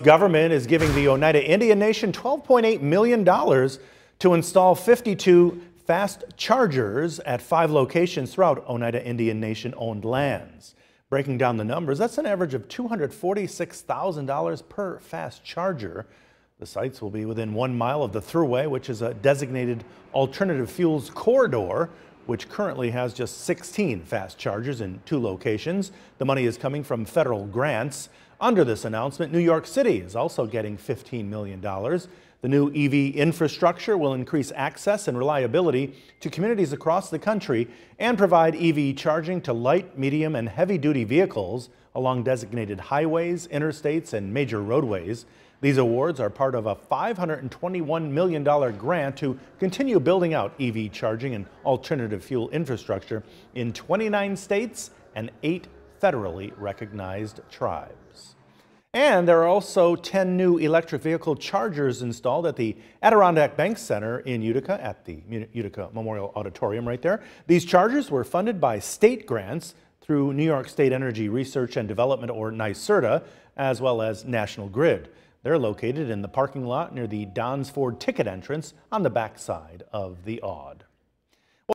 government is giving the Oneida Indian Nation $12.8 million to install 52 fast chargers at five locations throughout Oneida Indian Nation owned lands. Breaking down the numbers, that's an average of $246,000 per fast charger. The sites will be within one mile of the Thruway, which is a designated alternative fuels corridor which currently has just 16 fast chargers in two locations. The money is coming from federal grants. Under this announcement, New York City is also getting $15 million. The new EV infrastructure will increase access and reliability to communities across the country and provide EV charging to light, medium, and heavy-duty vehicles along designated highways, interstates, and major roadways. These awards are part of a $521 million grant to continue building out EV charging and alternative fuel infrastructure in 29 states and eight federally recognized tribes. And there are also 10 new electric vehicle chargers installed at the Adirondack Bank Center in Utica at the Utica Memorial Auditorium right there. These chargers were funded by state grants through New York State Energy Research and Development or NYSERDA, as well as National Grid. They're located in the parking lot near the Don's Ford ticket entrance on the backside of the Aud.